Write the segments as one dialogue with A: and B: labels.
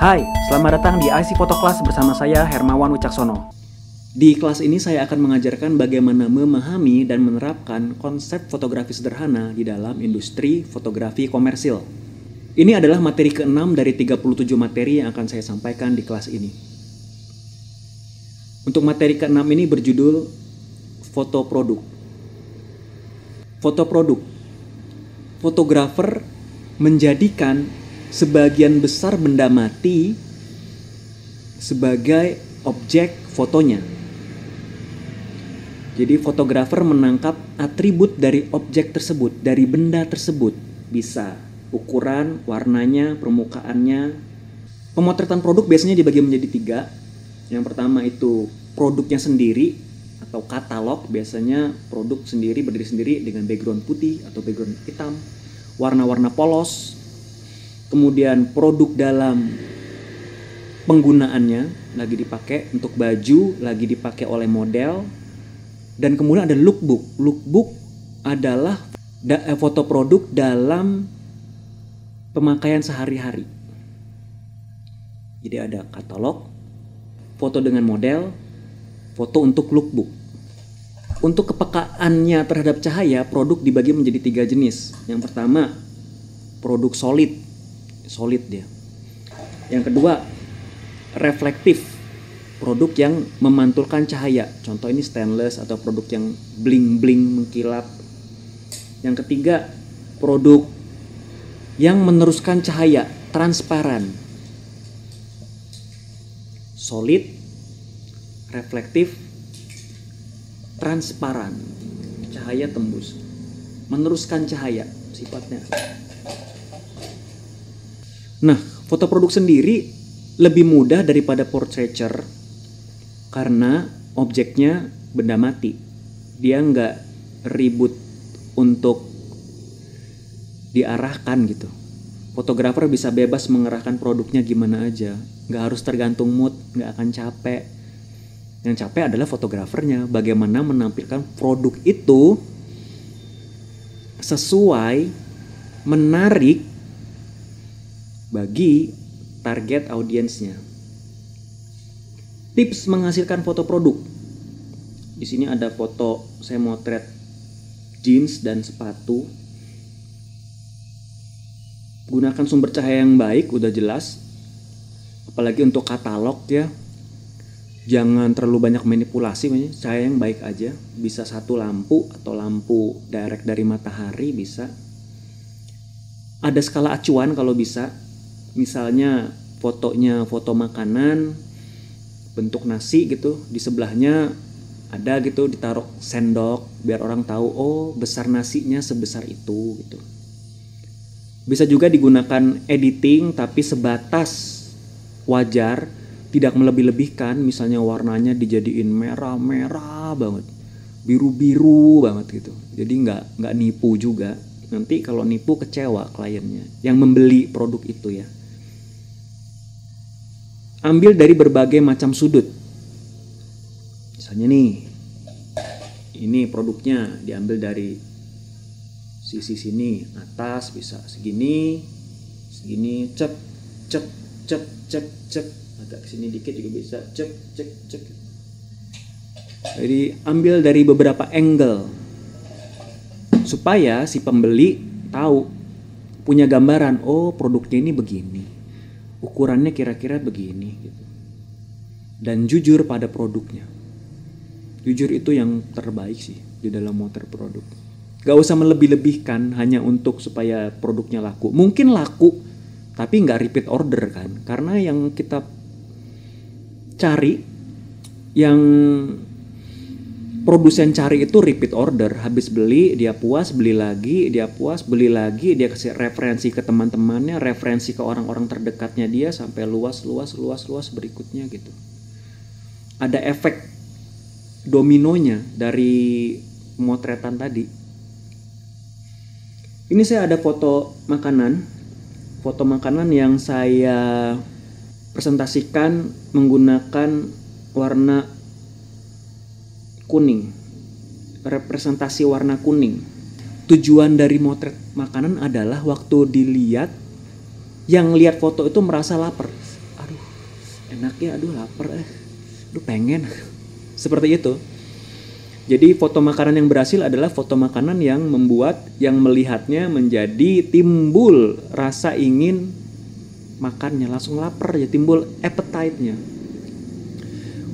A: Hai, selamat datang di IC Foto Class bersama saya Hermawan Wicaksono. Di kelas ini saya akan mengajarkan bagaimana memahami dan menerapkan konsep fotografi sederhana di dalam industri fotografi komersil. Ini adalah materi ke-6 dari 37 materi yang akan saya sampaikan di kelas ini. Untuk materi ke-6 ini berjudul foto produk. Foto produk. Fotografer menjadikan sebagian besar benda mati sebagai objek fotonya. Jadi fotografer menangkap atribut dari objek tersebut, dari benda tersebut. Bisa ukuran, warnanya, permukaannya. Pemotretan produk biasanya dibagi menjadi tiga. Yang pertama itu produknya sendiri atau katalog. Biasanya produk sendiri berdiri sendiri dengan background putih atau background hitam. Warna-warna polos, kemudian produk dalam penggunaannya lagi dipakai untuk baju, lagi dipakai oleh model, dan kemudian ada lookbook. Lookbook adalah eh, foto produk dalam pemakaian sehari-hari. Jadi ada katalog, foto dengan model, foto untuk lookbook. Untuk kepekaannya terhadap cahaya, produk dibagi menjadi tiga jenis. Yang pertama, produk solid solid dia. Yang kedua, reflektif. Produk yang memantulkan cahaya. Contoh ini stainless atau produk yang bling-bling mengkilap. Yang ketiga, produk yang meneruskan cahaya, transparan. Solid, reflektif, transparan. Cahaya tembus. Meneruskan cahaya sifatnya. Nah, foto produk sendiri lebih mudah daripada portraiture karena objeknya benda mati. Dia nggak ribut untuk diarahkan gitu. Fotografer bisa bebas mengerahkan produknya gimana aja, nggak harus tergantung mood, nggak akan capek. Yang capek adalah fotografernya, bagaimana menampilkan produk itu sesuai, menarik, bagi target audiensnya. Tips menghasilkan foto produk. Di sini ada foto saya motret jeans dan sepatu. Gunakan sumber cahaya yang baik, udah jelas. Apalagi untuk katalog ya. Jangan terlalu banyak manipulasi, cahaya yang baik aja. Bisa satu lampu atau lampu direct dari matahari bisa. Ada skala acuan kalau bisa, misalnya fotonya foto makanan bentuk nasi gitu di sebelahnya ada gitu ditaruh sendok biar orang tahu oh besar nasinya sebesar itu gitu. Bisa juga digunakan editing tapi sebatas wajar tidak melebih-lebihkan. Misalnya warnanya dijadiin merah-merah banget biru-biru banget gitu. Jadi nggak nggak nipu juga. Nanti kalau nipu kecewa kliennya yang membeli produk itu ya ambil dari berbagai macam sudut. Misalnya nih, ini produknya diambil dari sisi sini, atas bisa segini, segini, cep, cep, cep, cep, cep, agak sini dikit juga bisa, cep, cep, cep. Jadi ambil dari beberapa angle supaya si pembeli tahu punya gambaran, oh produknya ini begini ukurannya kira-kira begini gitu. Dan jujur pada produknya. Jujur itu yang terbaik sih di dalam motor produk. Gak usah melebih-lebihkan hanya untuk supaya produknya laku. Mungkin laku, tapi nggak repeat order kan. Karena yang kita cari, yang produsen cari itu repeat order. Habis beli dia puas beli lagi dia puas beli lagi. Dia kasih referensi ke teman-temannya referensi ke orang-orang terdekatnya dia sampai luas luas luas luas berikutnya gitu. Ada efek dominonya dari motretan tadi. Ini saya ada foto makanan. Foto makanan yang saya presentasikan menggunakan warna kuning. Representasi warna kuning. Tujuan dari motret makanan adalah waktu dilihat yang lihat foto itu merasa lapar. Enak ya aduh lapar eh. Aduh pengen. Seperti itu. Jadi foto makanan yang berhasil adalah foto makanan yang membuat yang melihatnya menjadi timbul rasa ingin makannya langsung lapar ya timbul appetite-nya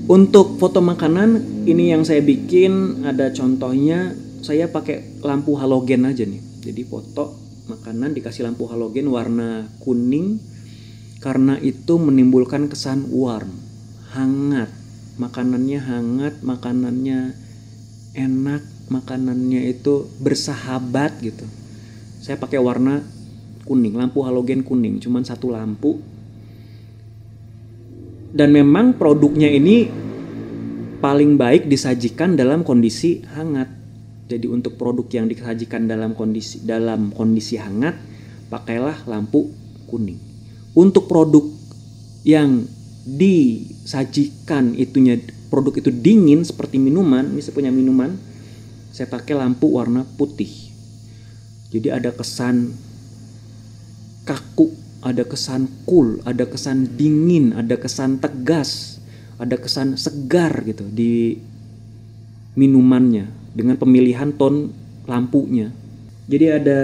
A: untuk foto makanan ini yang saya bikin ada contohnya saya pakai lampu halogen aja nih. Jadi foto makanan dikasih lampu halogen warna kuning karena itu menimbulkan kesan warm, hangat. Makanannya hangat, makanannya enak, makanannya itu bersahabat gitu. Saya pakai warna kuning, lampu halogen kuning, cuman satu lampu dan memang produknya ini paling baik disajikan dalam kondisi hangat. Jadi untuk produk yang disajikan dalam kondisi dalam kondisi hangat, pakailah lampu kuning. Untuk produk yang disajikan itunya produk itu dingin seperti minuman, misalnya punya minuman, saya pakai lampu warna putih. Jadi ada kesan kaku ada kesan cool, ada kesan dingin, ada kesan tegas, ada kesan segar gitu di minumannya dengan pemilihan ton lampunya. Jadi ada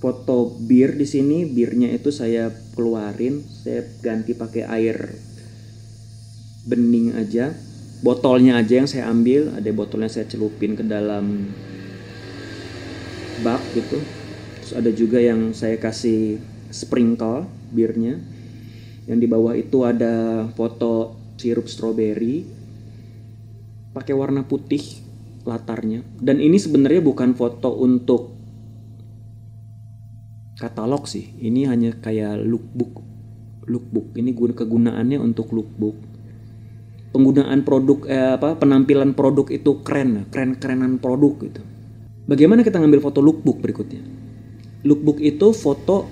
A: foto bir di sini, birnya itu saya keluarin, saya ganti pakai air bening aja. Botolnya aja yang saya ambil, ada botolnya saya celupin ke dalam bak gitu Terus ada juga yang saya kasih sprinkle birnya. Yang di bawah itu ada foto sirup stroberi pakai warna putih latarnya. Dan ini sebenarnya bukan foto untuk katalog sih. Ini hanya kayak lookbook. Lookbook ini kegunaannya untuk lookbook. Penggunaan produk eh, apa penampilan produk itu keren, keren-kerenan produk gitu. Bagaimana kita ngambil foto lookbook berikutnya? Lookbook itu foto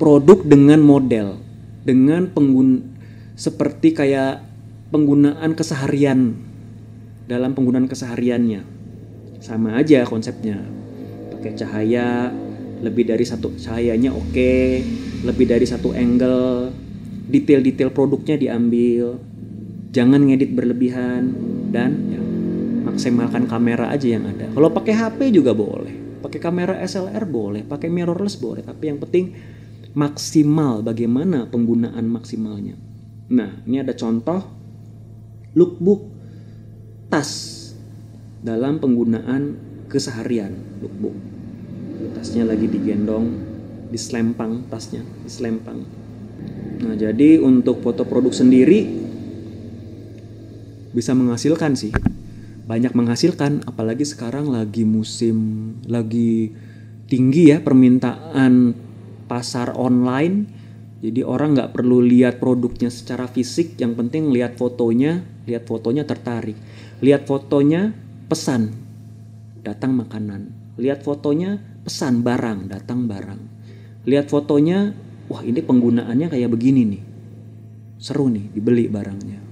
A: produk dengan model dengan penggun seperti kayak penggunaan keseharian dalam penggunaan kesehariannya. Sama aja konsepnya. Pakai cahaya lebih dari satu cahayanya oke okay, lebih dari satu angle detail-detail produknya diambil. Jangan ngedit berlebihan dan ya, maksimalkan kamera aja yang ada. Kalau pakai HP juga boleh pakai kamera SLR boleh, pakai mirrorless boleh, tapi yang penting maksimal bagaimana penggunaan maksimalnya. Nah, ini ada contoh lookbook tas dalam penggunaan keseharian lookbook. Tasnya lagi digendong, diselempang tasnya, diselempang. Nah, jadi untuk foto produk sendiri bisa menghasilkan sih banyak menghasilkan apalagi sekarang lagi musim lagi tinggi ya permintaan pasar online. Jadi orang nggak perlu lihat produknya secara fisik yang penting lihat fotonya lihat fotonya tertarik. Lihat fotonya pesan datang makanan. Lihat fotonya pesan barang datang barang. Lihat fotonya wah ini penggunaannya kayak begini nih. Seru nih dibeli barangnya